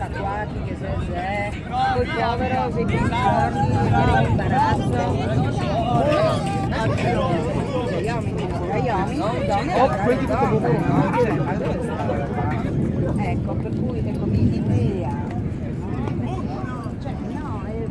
evacuati, che so c'è, col povero dei contorni, magari l'imbarazzo. Iomi, Iomi, donne Ecco, per cui ecco, mi idea. Cioè, no, è il